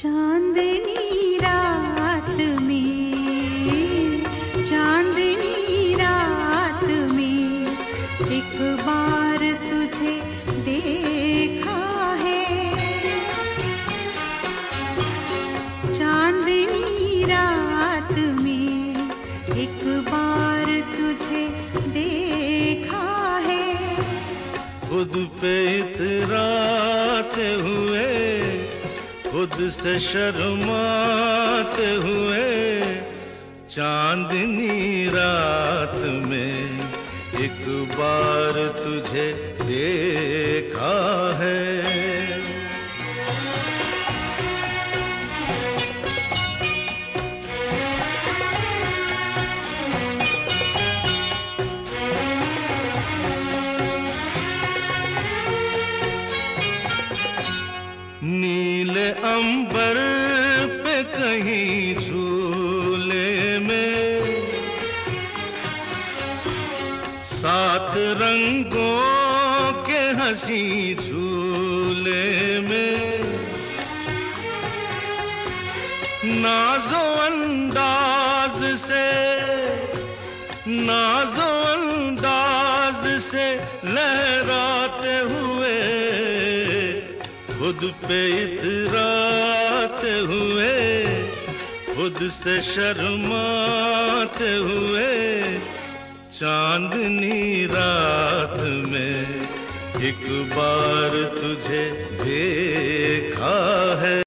चांदनी रात में, चांदनी रात में एक बार तुझे देखा है। चांदनी रात में एक बार तुझे देखा है। खुद पे इतराते हुए खुद से शर्माते हुए चांदनी रात में एक बार तुझे देखा अंबर पे कहीं झूले में। सात रंगों के हँसी झूले में। नाजो अंदाज से, नाजो अंदाज से लहराते हुए खुद पे इतराते हुए, खुद से शर्माते हुए, चांदनी रात में एक बार तुझे देखा है।